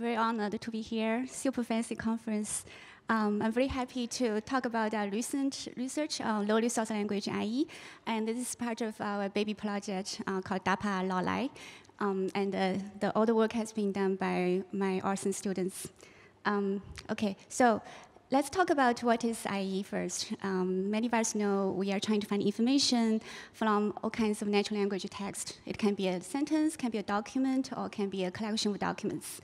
very honored to be here. Super fancy conference. Um, I'm very happy to talk about our recent research on low resource language IE, and this is part of our baby project uh, called DARPA LORELEI. Um, and uh, the, all the work has been done by my Arson students. Um, okay, so let's talk about what is IE first. Um, many of us know we are trying to find information from all kinds of natural language text. It can be a sentence, can be a document, or can be a collection of documents.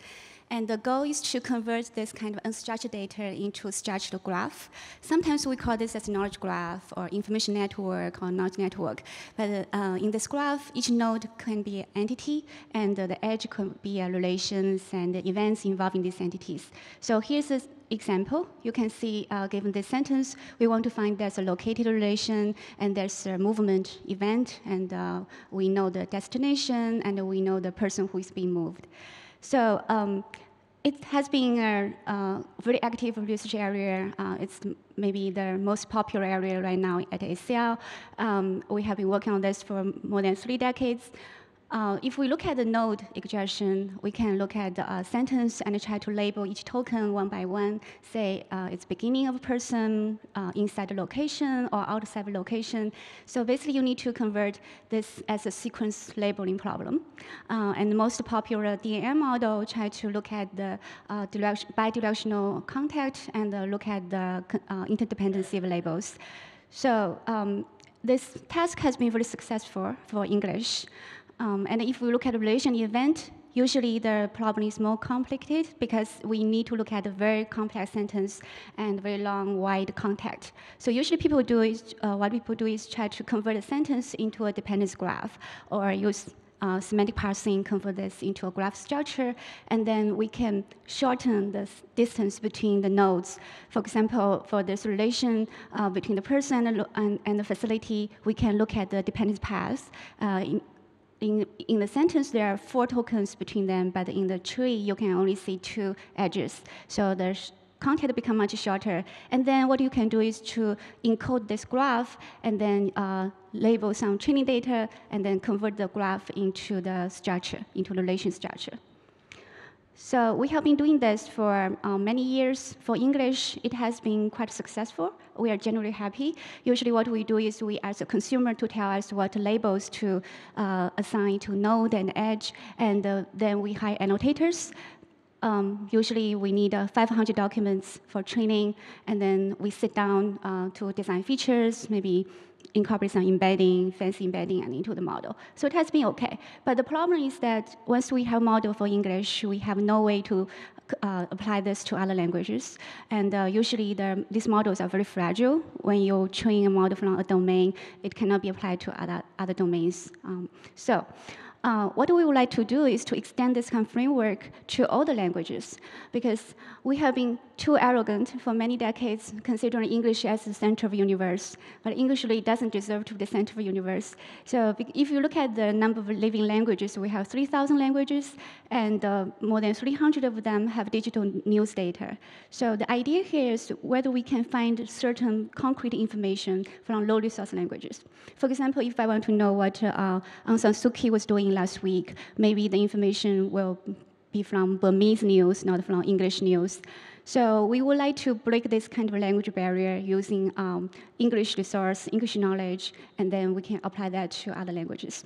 And the goal is to convert this kind of unstructured data into a structured graph. Sometimes we call this as knowledge graph or information network or knowledge network. But uh, in this graph, each node can be an entity, and uh, the edge could be uh, relations and events involving these entities. So here's an example. You can see, uh, given this sentence, we want to find there's a located relation, and there's a movement event, and uh, we know the destination, and we know the person who is being moved. So um, it has been a, a, very active research area. Uh, it's maybe the most popular area right now at ACL. Um, we have been working on this for more than three decades. Uh, if we look at the node extraction, we can look at the uh, sentence and try to label each token one by one. Say uh, it's beginning of a person, uh, inside the location, or outside the location. So basically, you need to convert this as a sequence labeling problem. Uh, and the most popular DNN model try to look at the uh, direction, bidirectional contact and look at the interdependency of labels. So um, this task has been very successful for English. Um, and if we look at relation event, usually the problem is more complicated because we need to look at a very complex sentence and very long, wide context. So usually people do is, uh, what people do is try to convert a sentence into a dependence graph or use uh, semantic parsing, convert this into a graph structure, and then we can shorten the distance between the nodes. For example, for this relation uh, between the person and, and, and, the facility, we can look at the dependence paths uh, in, in the sentence, there are four tokens between them, but in the tree, you can only see two edges. So the content become much shorter. And then what you can do is to encode this graph and then uh, label some training data and then convert the graph into the structure, into the relation structure. So we have been doing this for uh, many years. For English, it has been quite successful. We are generally happy. Usually what we do is we ask the consumer to tell us what labels to uh, assign to node and edge, and uh, then we hire annotators. Um, usually we need uh, 500 documents for training, and then we sit down uh, to design features, maybe incorporate some embedding, fancy embedding and into the model. So it has been okay. But the problem is that once we have model for English, we have no way to uh, apply this to other languages. And uh, usually the, these models are very fragile. When you train a model from a domain, it cannot be applied to other, other domains. Um, so uh, what we would like to do is to extend this kind of framework to all the languages, because we have been too arrogant for many decades, considering English as the center of the universe. But English really doesn't deserve to be the center of the universe. So if you look at the number of living languages, we have 3,000 languages, and uh, more than 300 of them have digital news data. So the idea here is whether we can find certain concrete information from low resource languages. For example, if I want to know what uh, Aung San Suu Kyi was doing last week, maybe the information will be from Burmese news, not from English news. So we would like to break this kind of language barrier using um, English resource, English knowledge, and then we can apply that to other languages.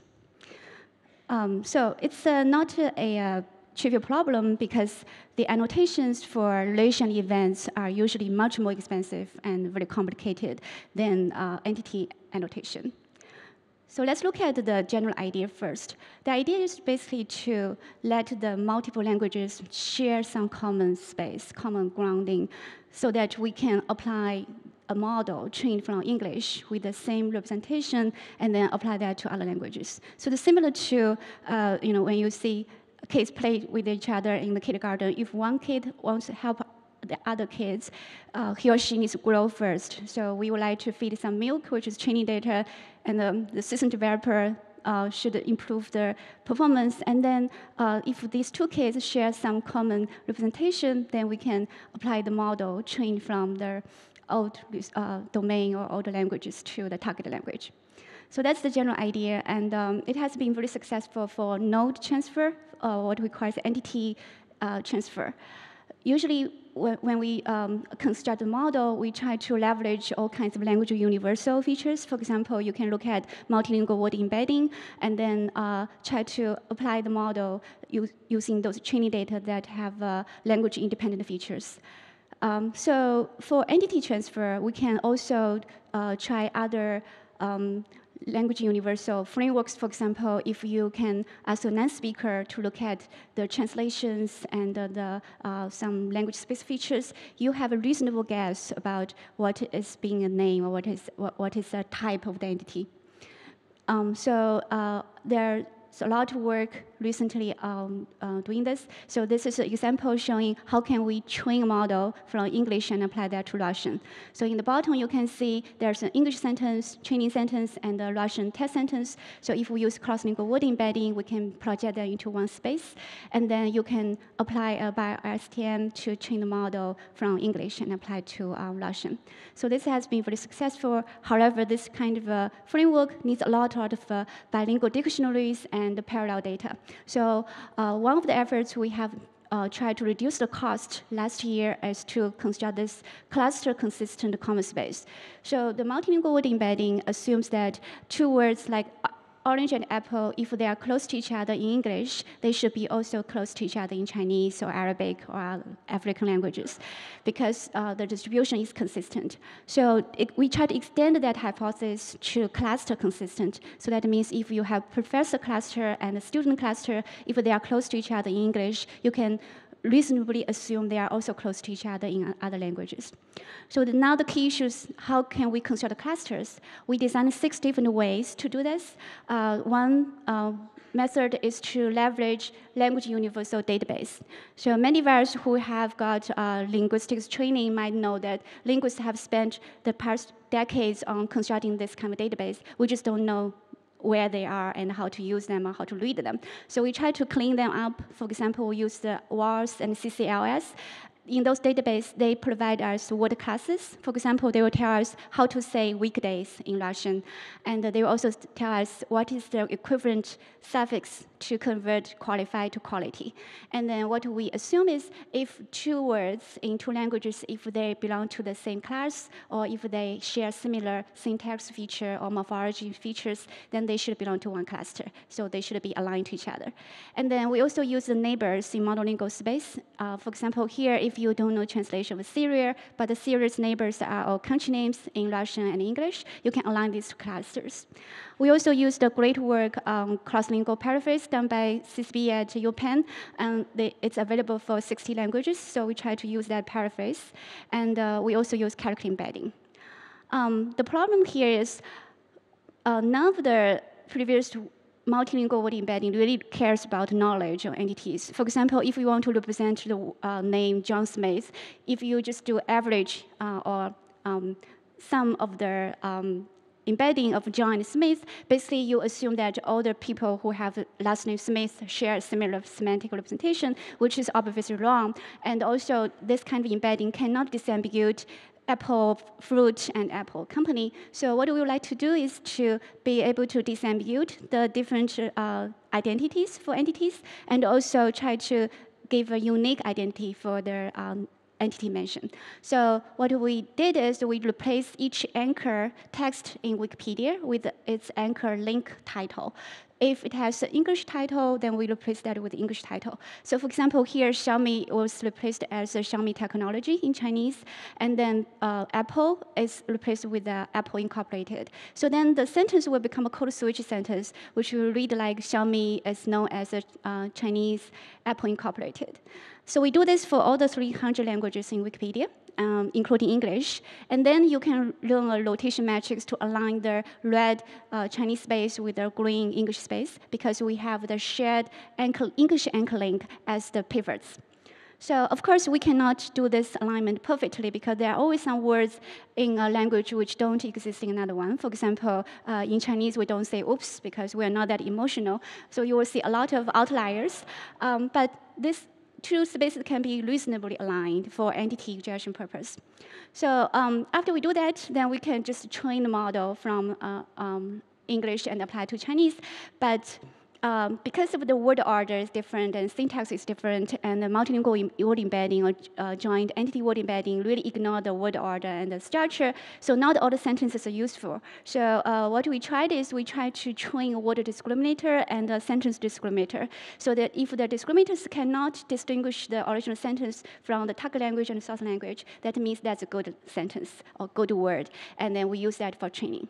Um, so it's uh, not a, a, trivial problem because the annotations for relation events are usually much more expensive and very complicated than uh, entity annotation. So let's look at the general idea first. The idea is basically to let the multiple languages share some common space, common grounding, so that we can apply a model trained from English with the same representation and then apply that to other languages. So it's similar to, uh, you know, when you see kids play with each other in the kindergarten, if one kid wants to help the other kids, uh, he or she needs to grow first. So we would like to feed some milk, which is training data, and um, the system developer uh, should improve the performance. And then uh, if these two kids share some common representation, then we can apply the model trained from the old uh, domain or older languages to the target language. So that's the general idea, and um, it has been very successful for node transfer, uh, what we call entity uh, transfer. Usually, when, we um, construct a model, we try to leverage all kinds of language universal features. For example, you can look at multilingual word embedding and then uh, try to apply the model using those training data that have uh, language independent features. Um, so for entity transfer, we can also uh, try other um, language universal frameworks, for example, if you can ask a non-speaker to look at the translations and uh, the, uh, some language-specific features, you have a reasonable guess about what is being a name or what is, what, what is a type of entity. Um, so uh, there so a lot of work recently um, uh, doing this. So this is an example showing how can we train a model from English and apply that to Russian. So in the bottom, you can see there's an English sentence, training sentence, and a Russian test sentence. So if we use cross-lingual word embedding, we can project that into one space. And then you can apply a BiLSTM to train the model from English and apply to uh, Russian. So this has been very successful. However, this kind of a framework needs a lot, lot of uh, bilingual dictionaries and parallel data. So uh, one of the efforts we have uh, tried to reduce the cost last year is to construct this cluster consistent common space. So the multilingual word embedding assumes that two words like orange and apple, if they are close to each other in English, they should be also close to each other in Chinese or Arabic or African languages, because uh, the distribution is consistent. So it, we try to extend that hypothesis to cluster consistent. So that means if you have professor cluster and a student cluster, if they are close to each other in English, you can reasonably assume they are also close to each other in other languages. So the, now the key issue is how can we construct clusters? We designed six different ways to do this. Uh, one uh, method is to leverage language universal database. So many of us who have got uh, linguistics training might know that linguists have spent the past decades on constructing this kind of database. We just don't know where they are and how to use them or how to read them. So we try to clean them up. For example, we use the WALS and CCLS in those databases, they provide us word classes. For example, they will tell us how to say weekdays in Russian, and they will also tell us what is the equivalent suffix to convert qualified to quality. And then what we assume is if two words in two languages, if they belong to the same class, or if they share similar syntax feature or morphology features, then they should belong to one cluster. So they should be aligned to each other. And then we also use the neighbors in monolingual space. Uh, for example, here, if you don't know translation of Syria, but the Syria's neighbors are all country names in Russian and English, you can align these two clusters. We also used the great work on cross-lingual paraphrase done by CCB at UPenn, and it's available for 60 languages, so we try to use that paraphrase. And uh, we also use character embedding. Um, the problem here is uh, none of the previous multilingual word embedding really cares about knowledge or entities. For example, if you want to represent the uh, name John Smith, if you just do average uh, or um, some of the um, embedding of John Smith, basically you assume that all the people who have last name Smith share similar semantic representation, which is obviously wrong. And also, this kind of embedding cannot disambiguate Apple Fruit and Apple Company. So what we would like to do is to be able to disambiguate the different uh, identities for entities and also try to give a unique identity for their um, entity mention. So what we did is we replaced each anchor text in Wikipedia with its anchor link title. If it has an English title, then we replace that with English title. So for example, here Xiaomi was replaced as Xiaomi technology in Chinese, and then uh, Apple is replaced with uh, Apple Incorporated. So then the sentence will become a code switch sentence, which will read like Xiaomi is known as a uh, Chinese Apple Incorporated. So we do this for all the 300 languages in Wikipedia, um, including English. And then you can learn a rotation matrix to align the red uh, Chinese space with the green English space because we have the shared anchor, English anchor link as the pivots. So of course, we cannot do this alignment perfectly because there are always some words in a language which don't exist in another one. For example, uh, in Chinese, we don't say oops because we're not that emotional. So you will see a lot of outliers. Um, but this two spaces can be reasonably aligned for entity injection purpose. So um, after we do that, then we can just train the model from uh, um, English and apply to Chinese. But um, because of the word order is different and syntax is different, and the multilingual word embedding or uh, joint entity word embedding really ignore the word order and the structure, so not all the sentences are useful. So uh, what we tried is we tried to train a word discriminator and a sentence discriminator, so that if the discriminators cannot distinguish the original sentence from the target language and source language, that means that's a good sentence or good word, and then we use that for training.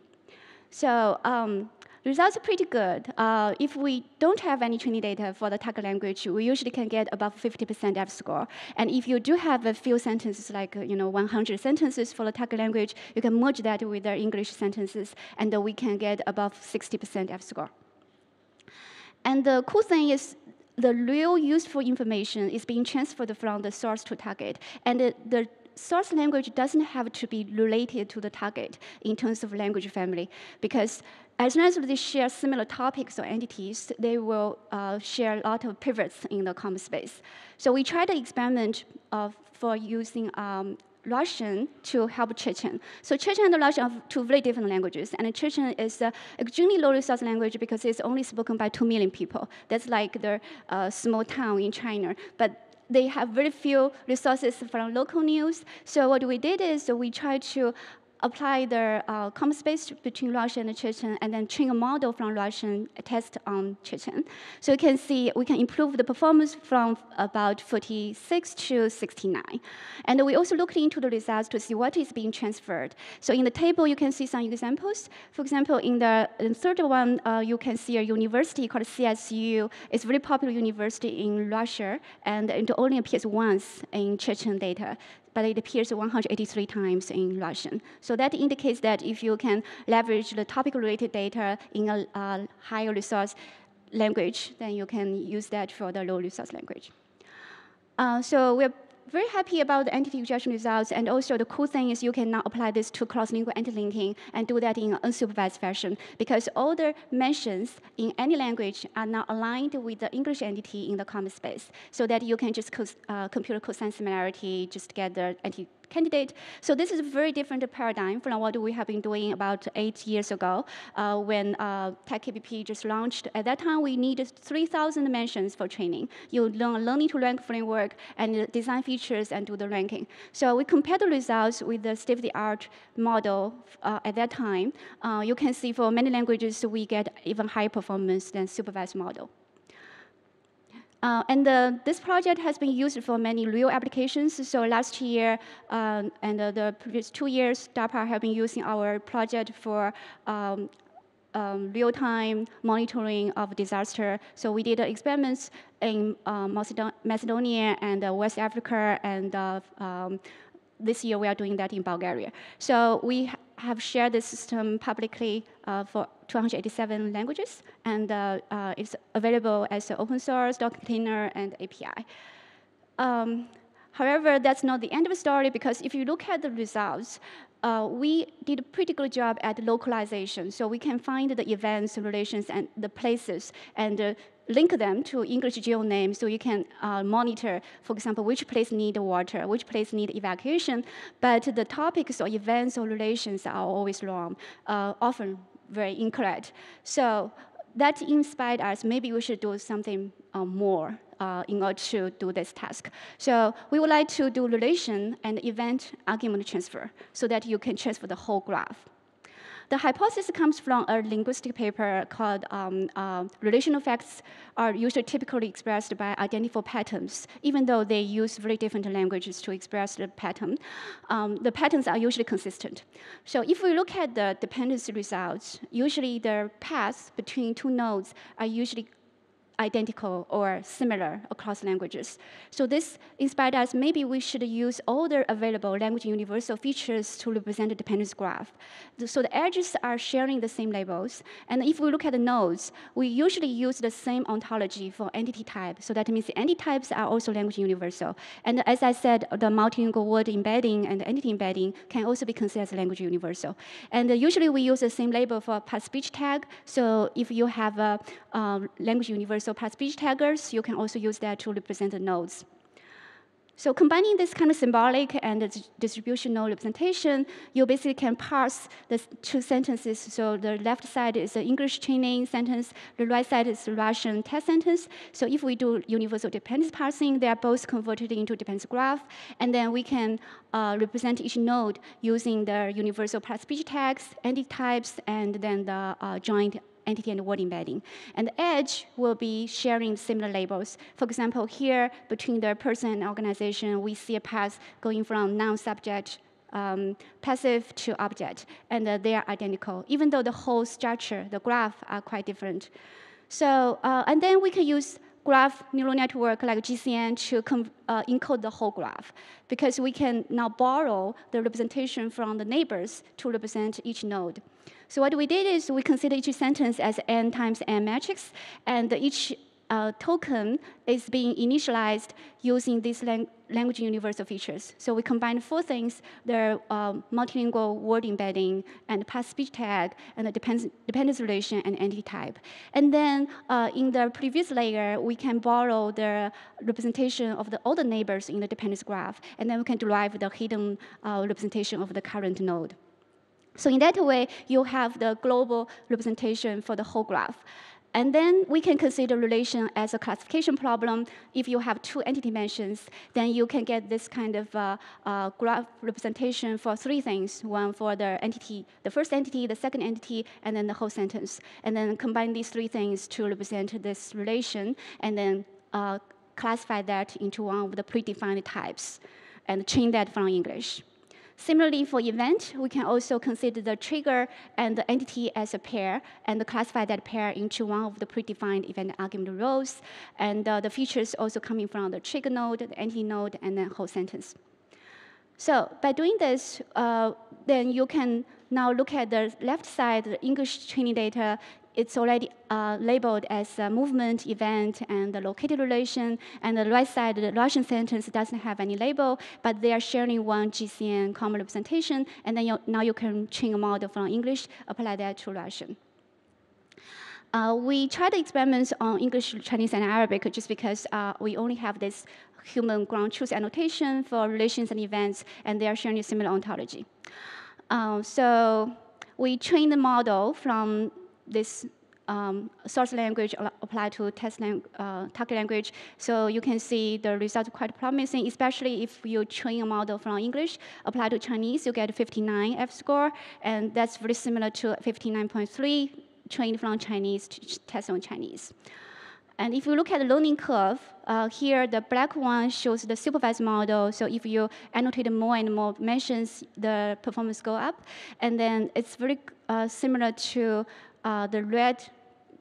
So um, results are pretty good. Uh, if we don't have any training data for the target language, we usually can get above 50% F score. And if you do have a few sentences, like you know 100 sentences for the target language, you can merge that with the English sentences, and we can get above 60% F score. And the cool thing is the real useful information is being transferred from the source to target. And the, the source language doesn't have to be related to the target in terms of language family, because as long as they share similar topics or entities, they will uh, share a lot of pivots in the common space. So we tried to experiment uh, for using um, Russian to help Chechen. So Chechen and Russian are two very different languages, and Chechen is an extremely low resource language because it's only spoken by two million people. That's like the uh, small town in China. But they have very few resources from local news. So what we did is we tried to apply the uh, common space between Russian and Chechen, and then train a model from Russian test on Chechen. So you can see we can improve the performance from about 46 to 69. And we also looked into the results to see what is being transferred. So in the table, you can see some examples. For example, in the, third one, uh, you can see a university called CSU. It's a very popular university in Russia, and it only appears once in Chechen data but it appears 183 times in Russian. So that indicates that if you can leverage the topic-related data in a uh, higher resource language, then you can use that for the low resource language. Uh, so we're very happy about the entity injection results, and also the cool thing is you can now apply this to cross-lingual entity-linking and do that in an unsupervised fashion, because all the mentions in any language are now aligned with the English entity in the common space, so that you can just co uh, compute cosine similarity, just get the entity candidate. So this is a very different paradigm from what we have been doing about eight years ago uh, when uh, TAC KBP just launched. At that time, we needed 3,000 mentions for training. You learn learning to rank framework and design features and do the ranking. So we compared the results with the state-of-the-art model uh, at that time. Uh, you can see for many languages, we get even higher performance than supervised model. Uh, and uh, this project has been used for many real applications. So last year um, and uh, the previous two years, DARPA have been using our project for um, um, real-time monitoring of disaster. So we did experiments in uh, Macedonia and uh, West Africa, and uh, um, this year we are doing that in Bulgaria. So we have shared the system publicly uh, for 287 languages, and uh, uh, it's available as an open source, Docker container, and API. Um, however, that's not the end of the story because if you look at the results, uh, we did a pretty good job at localization. So we can find the events, relations, and the places, and uh, link them to English geo names so you can uh, monitor, for example, which place need water, which place need evacuation. But the topics or events or relations are always wrong, uh, often very incorrect. So that inspired us, maybe we should do something uh, more uh, in order to do this task. So we would like to do relation and event argument transfer so that you can transfer the whole graph. The hypothesis comes from a linguistic paper called um, uh, Relational facts are usually typically expressed by identical patterns, even though they use very different languages to express the pattern. Um, the patterns are usually consistent. So if we look at the dependency results, usually the paths between two nodes are usually identical or similar across languages. So this inspired us, maybe we should use all the available language universal features to represent the dependency graph. So the edges are sharing the same labels. And if we look at the nodes, we usually use the same ontology for entity type. So that means the entity types are also language universal. And as I said, the multilingual word embedding and entity embedding can also be considered as language universal. And usually we use the same label for speech tag. So if you have a um, language universal so plus speech taggers, you can also use that to represent the nodes. So combining this kind of symbolic and distributional representation, you basically can parse the two sentences. So the left side is the English training sentence, the right side is the Russian test sentence. So if we do universal dependence parsing, they are both converted into dependence graph, and then we can uh, represent each node using the universal part speech tags, entity types, and then the uh, joint entity and word embedding. And the edge will be sharing similar labels. For example, here between the person and organization, we see a path going from non-subject um, passive to object, and uh, they are identical, even though the whole structure, the graph, are quite different. So, uh, and then we can use graph neural network like GCN to uh, encode the whole graph because we can now borrow the representation from the neighbors to represent each node. So what we did is we consider each sentence as n times n matrix, and each uh, token is being initialized using these lang language universal features. So we combine four things, the um, multilingual word embedding and path speech tag and the dependence, dependence relation and entity type. And then uh, in the previous layer, we can borrow the representation of the, the neighbors in the dependence graph, and then we can derive the hidden uh, representation of the current node. So in that way, you have the global representation for the whole graph. And then we can consider relation as a classification problem. If you have two entity dimensions, then you can get this kind of uh, uh, graph representation for three things. One for the entity, the first entity, the second entity, and then the whole sentence. And then combine these three things to represent this relation, and then uh, classify that into one of the predefined types, and train that from English. Similarly, for event, we can also consider the trigger and the entity as a pair and classify that pair into one of the predefined event argument roles. And uh, the features also coming from the trigger node, the entity node, and then whole sentence. So by doing this, uh, then you can now look at the left side, the English training data, it's already uh, labeled as a movement, event, and the located relation. And the right side, the Russian sentence doesn't have any label, but they are sharing one GCN common representation. And then now you can train a model from English, apply that to Russian. Uh, we tried experiments on English, Chinese, and Arabic just because uh, we only have this human ground truth annotation for relations and events, and they are sharing a similar ontology. Uh, so we trained the model from this um, source language applied to test lang uh, target language. So you can see the results quite promising, especially if you train a model from English, apply to Chinese, you get 59 F-score, and that's very similar to 59.3 trained from Chinese to test on Chinese. And if you look at the learning curve, uh, here the black one shows the supervised model. So if you annotate more and more mentions, the performance go up. And then it's very uh, similar to uh, the red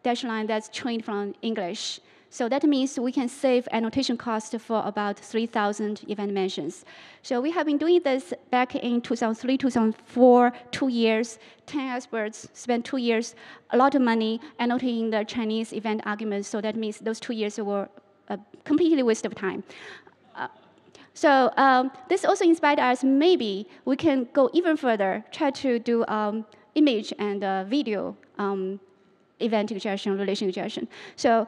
dashed line that's trained from English. So that means we can save annotation cost for about 3,000 event mentions. So we have been doing this back in 2003, 2004, two years. 10 experts spent two years, a lot of money annotating the Chinese event arguments. So that means those two years were a completely waste of time. Uh, so um, this also inspired us, maybe we can go even further, try to do um, image and uh, video um, event injection, relation injection. So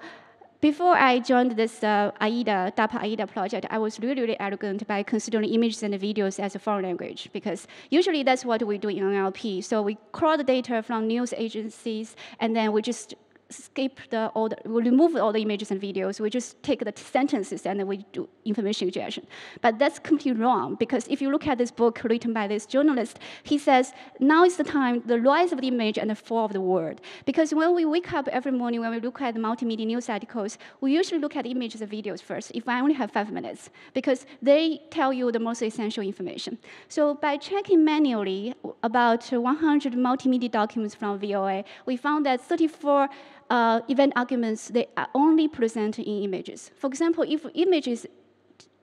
before I joined this uh, AIDA, DARPA AIDA project, I was really, really arrogant by considering images and videos as a foreign language because usually that's what we do in NLP. So we crawl the data from news agencies and then we just skip the all the, we remove all the images and videos. We just take the sentences and then we do information injection. But that's completely wrong because if you look at this book written by this journalist, he says now is the time the rise of the image and the fall of the word. Because when we wake up every morning, when we look at the multimedia news articles, we usually look at images and videos first. If I only have five minutes, because they tell you the most essential information. So by checking manually about 100 multimedia documents from VOA, we found that 34 uh, event arguments, they are only presented in images. For example, if image is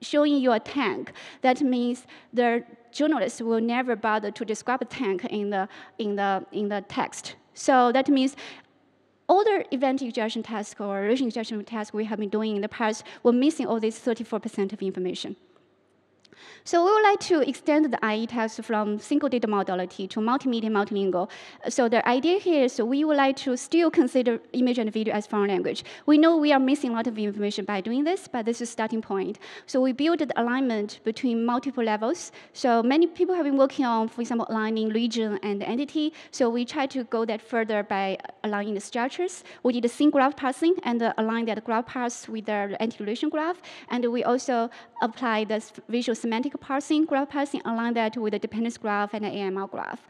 showing you a tank, that means the journalist will never bother to describe a tank in the, in the, in the text. So that means all the event injection tasks or relation injection tasks we have been doing in the past were missing all these 34% of information. So we would like to extend the IE test from single data modality to multimedia multilingual. So the idea here is we would like to still consider image and video as foreign language. We know we are missing a lot of information by doing this, but this is starting point. So we build the alignment between multiple levels. So many people have been working on, for example, aligning region and entity. So we try to go that further by aligning the structures. We did a scene graph parsing and align that graph parse with the anti-relation graph. And we also apply the visual semantic parsing, graph parsing, align that with the dependence graph and the AMR graph.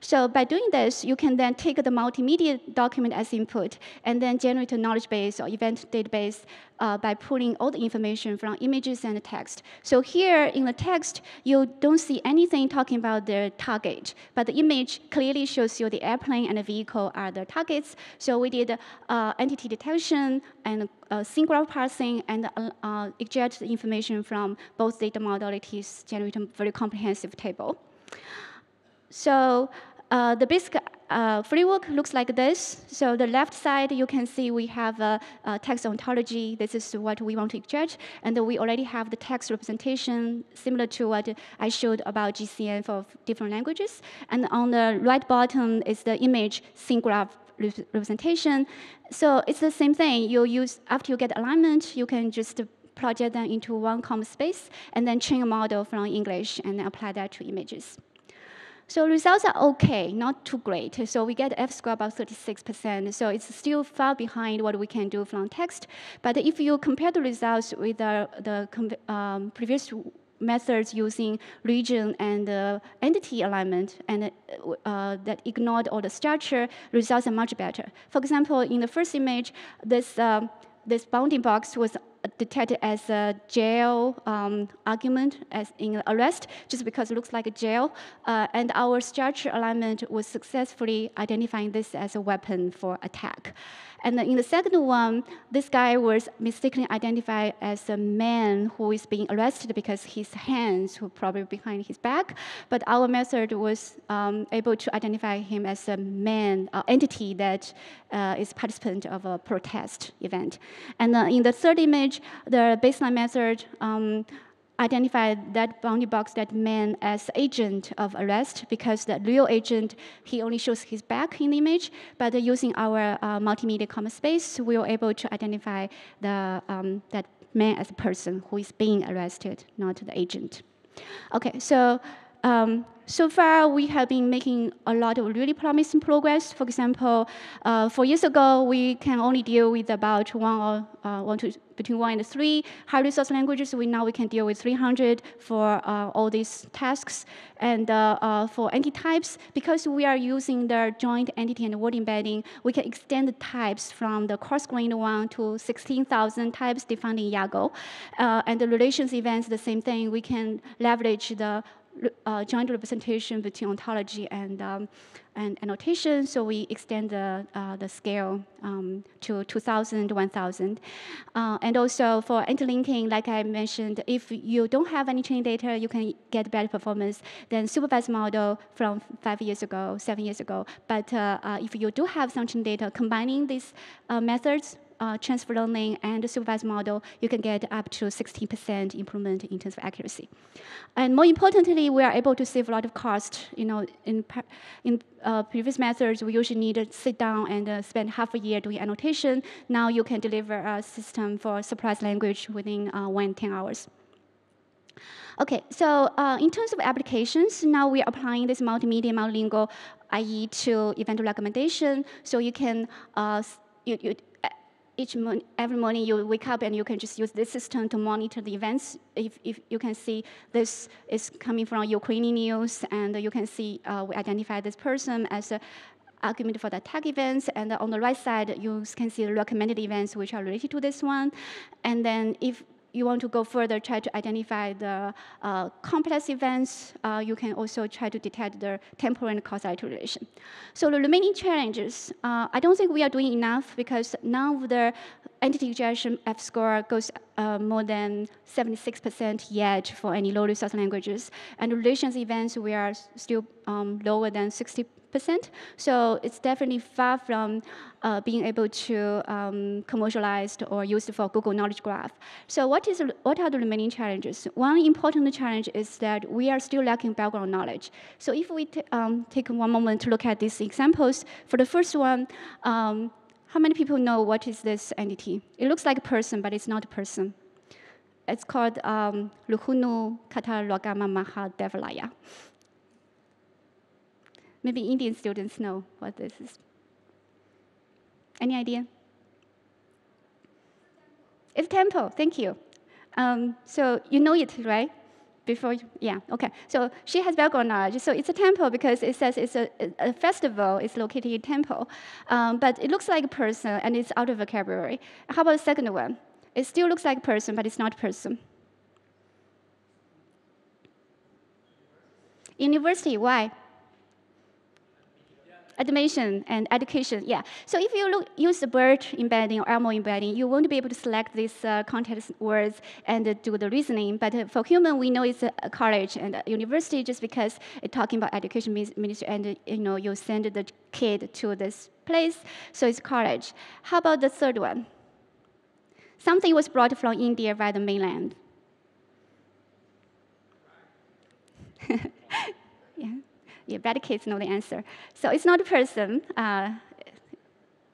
So by doing this, you can then take the multimedia document as input and then generate a knowledge base or event database uh, by pulling all the information from images and text. So here in the text, you don't see anything talking about the target, but the image clearly shows you the airplane and the vehicle are the targets. So we did uh, entity detection and uh, graph parsing and uh, uh, extract the information from both data modalities, generate a very comprehensive table. So uh, the basic uh, framework looks like this. So the left side, you can see we have a, a, text ontology. This is what we want to judge. And we already have the text representation similar to what I showed about GCN for different languages. And on the right bottom is the image scene graph representation. So it's the same thing. You use, after you get alignment, you can just project them into one common space and then train a model from English and apply that to images. So results are okay, not too great. So we get F score about 36%. So it's still far behind what we can do from text. But if you compare the results with the, the um, previous methods using region and uh, entity alignment and uh, that ignored all the structure, results are much better. For example, in the first image, this, uh, this bounding box was detected as a jail um, argument as in arrest, just because it looks like a jail. Uh, and our structure alignment was successfully identifying this as a weapon for attack. And in the second one, this guy was mistakenly identified as a man who is being arrested because his hands were probably behind his back. But our method was um, able to identify him as a man, uh, entity that uh, is participant of a protest event. And uh, in the third image, the baseline method um, identify that bounding box, that man, as agent of arrest because the real agent, he only shows his back in the image, but using our uh, multimedia common space, we were able to identify the, um, that man as a person who is being arrested, not the agent. Okay, so um, so far, we have been making a lot of really promising progress. For example, uh, four years ago, we can only deal with about one or uh, one to between one and three high resource languages. We now we can deal with 300 for uh, all these tasks. And uh, uh, for entity types, because we are using the joint entity and word embedding, we can extend the types from the coarse-grained one to 16,000 types defined in Yago. Uh, and the relations events, the same thing. We can leverage the uh, joint representation between ontology and, um, and annotation, so we extend the, uh, the scale um, to 2,000, 1,000. Uh, and also for interlinking, like I mentioned, if you don't have any training data, you can get better performance than supervised model from five years ago, seven years ago. But uh, uh, if you do have some training data, combining these uh, methods uh, transfer learning and the supervised model, you can get up to 16% improvement in terms of accuracy. And more importantly, we are able to save a lot of cost. You know, in, in uh, previous methods, we usually need to sit down and uh, spend half a year doing annotation. Now you can deliver a system for surprise language within uh, one 10 hours. Okay, so uh, in terms of applications, now we're applying this multimedia multilingual IE to event recommendation. So you can uh, you, you, each mo every morning you wake up and you can just use this system to monitor the events. If, if you can see this is coming from Ukrainian news, and you can see uh, we identify this person as a argument for the attack events, and on the right side, you can see the recommended events which are related to this one. And then if you want to go further, try to identify the uh, complex events, uh, you can also try to detect the temporal and causality relation. So the remaining challenges, uh, I don't think we are doing enough because none of the entity injection F score goes uh, more than 76% yet for any low resource languages. And relations events, we are still um, lower than 60%. So it's definitely far from uh, being able to um, commercialized or used for Google Knowledge Graph. So what, is, what are the remaining challenges? One important challenge is that we are still lacking background knowledge. So if we um, take one moment to look at these examples, for the first one, um, how many people know what is this entity? It looks like a person, but it's not a person. It's called um, Luhunu Katalogama Mahadevalaya. Maybe Indian students know what this is. Any idea? It's temple, thank you. Um, so you know it, right? Before, you, yeah, okay. So she has background knowledge. So it's a temple because it says it's a, a festival, it's located in temple. Um, but it looks like a person and it's out of vocabulary. How about the second one? It still looks like a person, but it's not person. University, why? Admission and education, yeah. So if you look, use the BERT embedding or Elmo embedding, you won't be able to select these uh, context words and uh, do the reasoning. But uh, for human, we know it's a, college and a university just because talking about education ministry and you know you send the kid to this place, so it's college. How about the third one? Something was brought from India by the mainland. yeah bad kids know the answer. So it's not a person. Uh,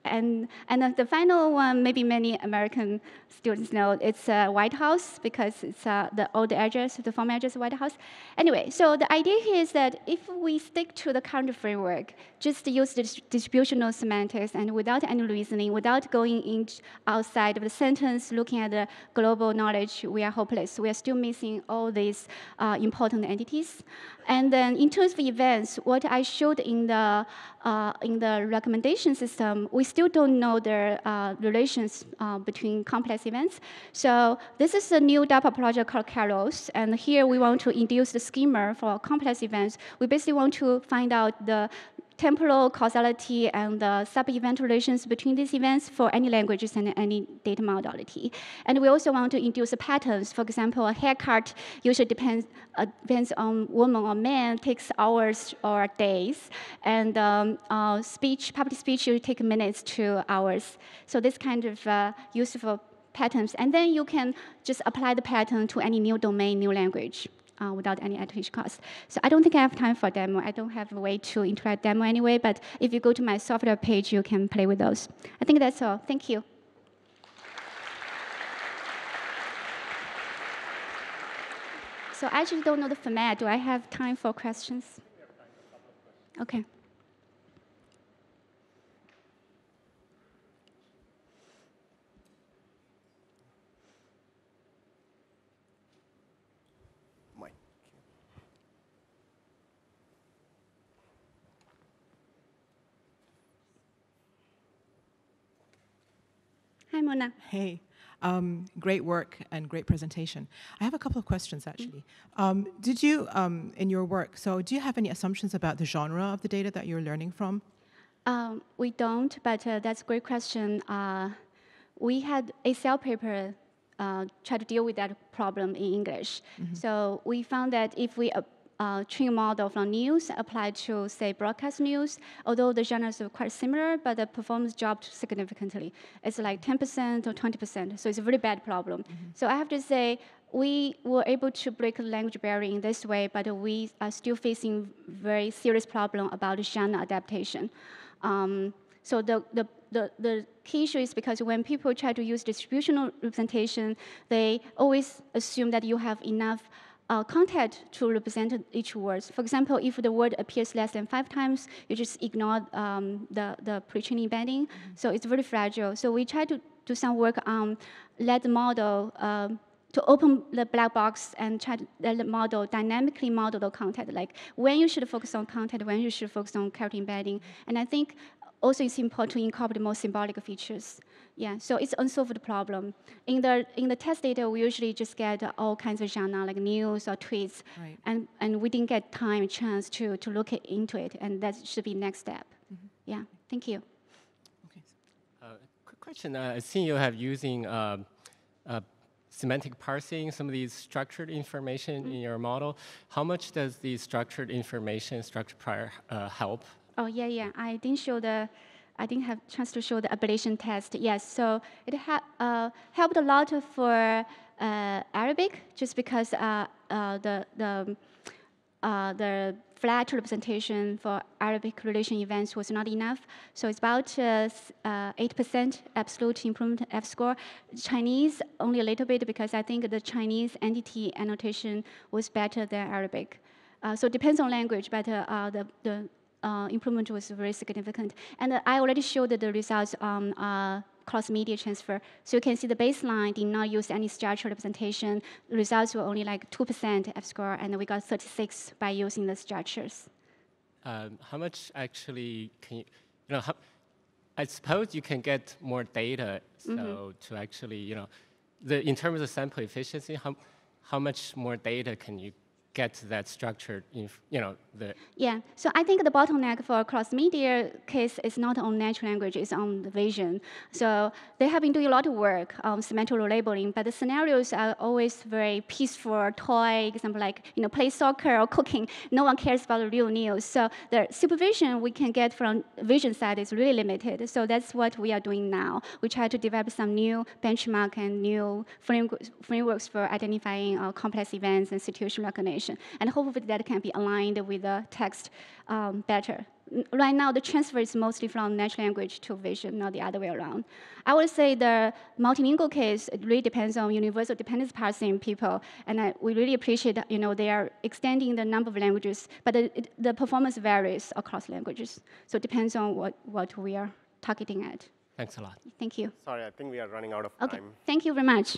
and, and the final one, maybe many American students know, it's White House because it's uh, the old address, the former address of White House. Anyway, so the idea here is that if we stick to the current framework, just use the distributional semantics and without any reasoning, without going in outside of the sentence, looking at the global knowledge, we are hopeless. We are still missing all these uh, important entities. And then in terms of events, what I showed in the, uh, in the recommendation system, we still don't know the uh, relations uh, between complex events. So this is a new DARPA project called KAIROS, and here we want to induce the schema for complex events. We basically want to find out the temporal causality and the sub-event relations between these events for any languages and any data modality. And we also want to induce patterns. For example, a haircut usually depends, uh, depends on woman or man, takes hours or days. And um, uh, speech, public speech usually take minutes to hours. So this kind of uh, useful patterns. And then you can just apply the pattern to any new domain, new language uh, without any education cost. So I don't think I have time for demo. I don't have a way to interact demo anyway, but if you go to my software page, you can play with those. I think that's all. Thank you. So I actually don't know the format. Do I have time for questions? Okay. Hi, Mona. Hey. Um, great work and great presentation. I have a couple of questions actually. Um, did you, um, in your work, so do you have any assumptions about the genre of the data that you're learning from? Um, we don't, but uh, that's a great question. Uh, we had ACL paper uh, try to deal with that problem in English. Mm -hmm. So we found that if we uh, train model from news applied to, say, broadcast news, although the genres are quite similar, but the performance dropped significantly. It's like 10% or 20%, so it's a really bad problem. Mm -hmm. So I have to say, we were able to break the language barrier in this way, but we are still facing very serious problem about genre adaptation. Um, so the, the, the, the key issue is because when people try to use distributional representation, they always assume that you have enough uh, content to represent each word. For example, if the word appears less than five times, you just ignore um, the, the pre-training embedding. Mm -hmm. So it's very fragile. So we try to do some work on let the model um, to open the black box and try to let the model dynamically model the content, like when you should focus on content, when you should focus on character embedding. And I think also it's important to incorporate more symbolic features. Yeah, so it's unsolved problem. In the in the test data, we usually just get all kinds of genre like news or tweets, right. and and we didn't get time chance to to look into it, and that should be next step. Mm -hmm. Yeah, thank you. Okay. Uh, quick Question, uh, I see you have using um, uh, semantic parsing, some of these structured information in your model. How much does the structured information, structured prior, uh, help? Oh, yeah, yeah. I didn't show the, I didn't have chance to show the ablation test. Yes, so it uh, helped a lot for uh, Arabic, just because uh, uh, the, the, uh, the flat representation for Arabic relation events was not enough. So it's about 8% uh, absolute improvement F score. Chinese, only a little bit because I think the Chinese entity annotation was better than Arabic. So it depends on language, but the, the uh, improvement was very significant. And I already showed the results on uh, cross-media transfer. So you can see the baseline did not use any structural representation. The results were only like 2% F-score, and we got 36 by using the structures. Um, how much actually can you, you know, how, I suppose you can get more data, so mm -hmm. to actually, you know, the, in terms of sample efficiency, how, how much more data can you get to that structured, you know, the... Yeah, so I think the bottleneck for cross-media case is not on natural language, it's on the vision. So they have been doing a lot of work on semantic labeling, but the scenarios are always very peaceful, toy, example like, you know, play soccer or cooking. No one cares about the real news. So the supervision we can get from vision side is really limited. So that's what we are doing now. We try to develop some new benchmark and new frameworks for identifying uh, complex events and situation recognition information. And hopefully that can be aligned with the text um, better. Right now, the transfer is mostly from natural language to vision, not the other way around. I would say the multilingual case, it really depends on universal dependence parsing people, and I, we really appreciate, you know, they are extending the number of languages, but the, it, the performance varies across languages. So it depends on what, what we are targeting at. Thanks a lot. Thank you. Sorry, I think we are running out of okay. time. Thank you very much.